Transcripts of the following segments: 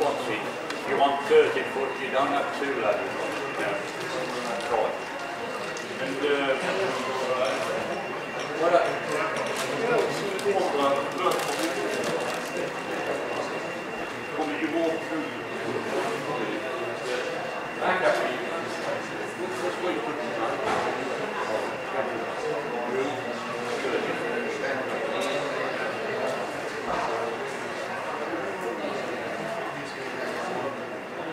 What's it? You want 30 foot, you don't have two ladders on it. Right. And uh, what Come you walk through. Back up. Let's wait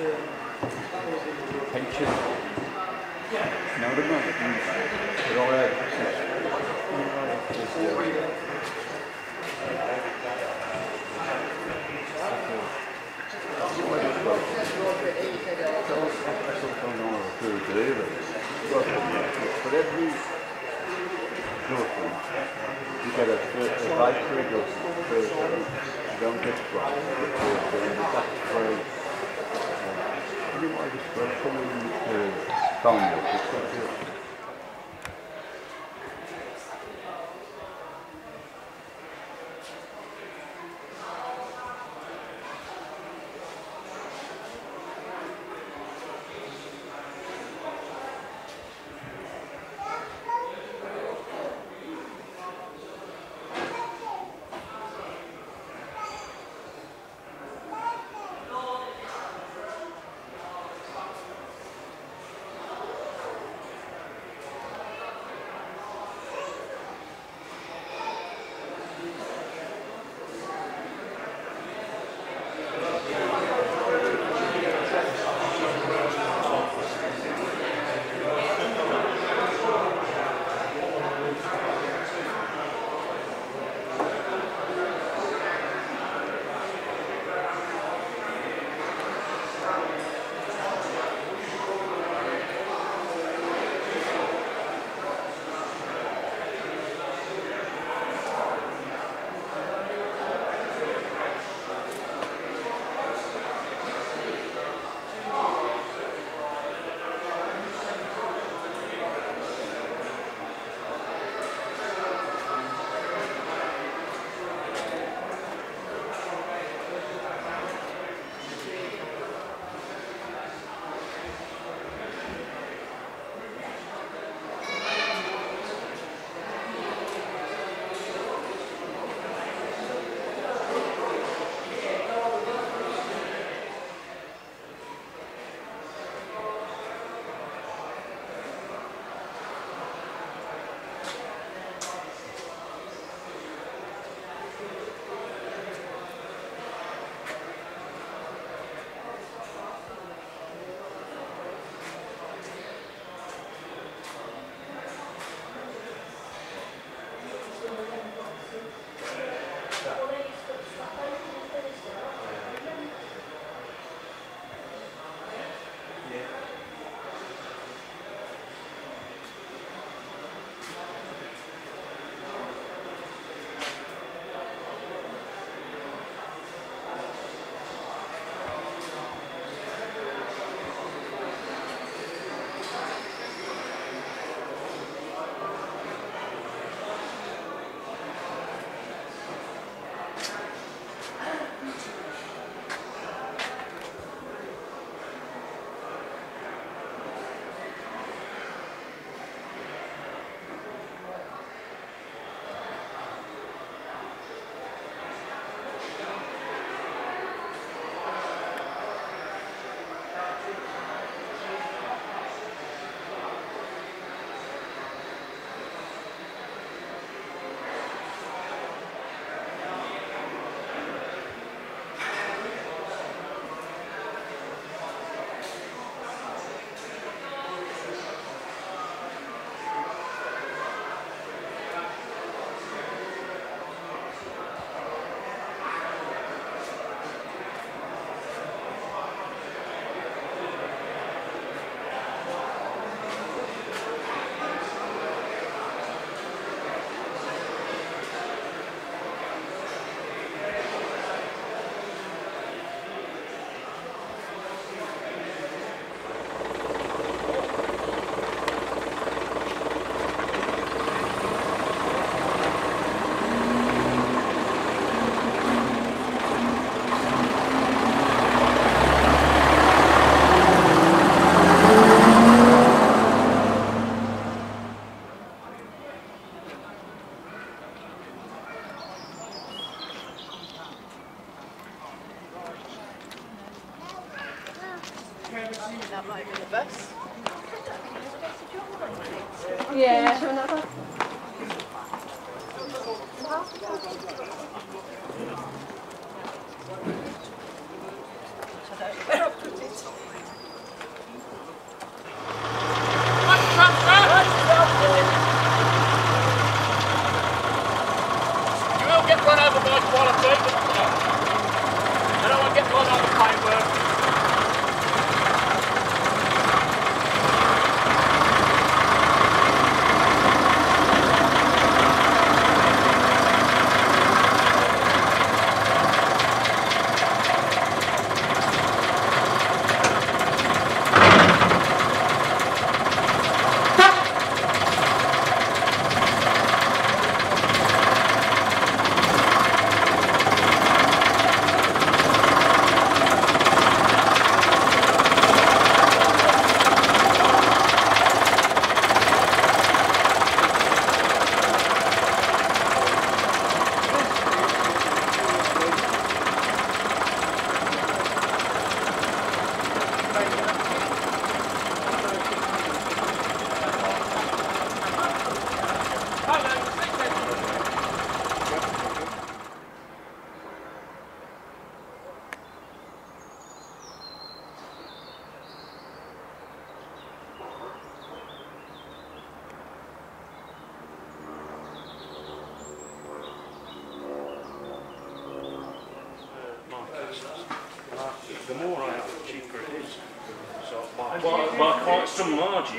Pension. No, the money. They're all right. For every girlfriend, you get a, a a don't get 另外就是他们呃，到没有。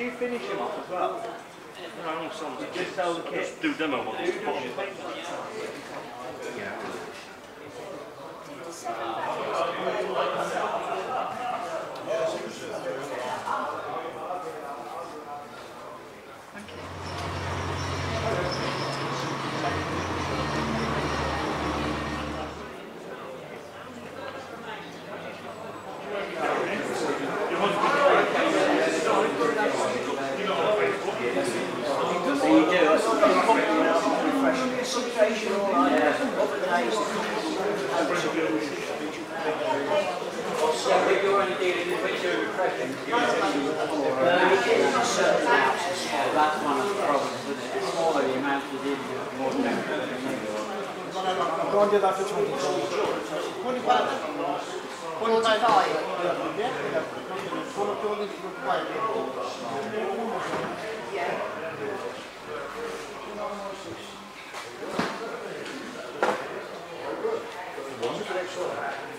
you finish him off as well? No, I'm just, just sell the kit. Just do demo models. Yeah. Don't get after 20 Yeah. still happening.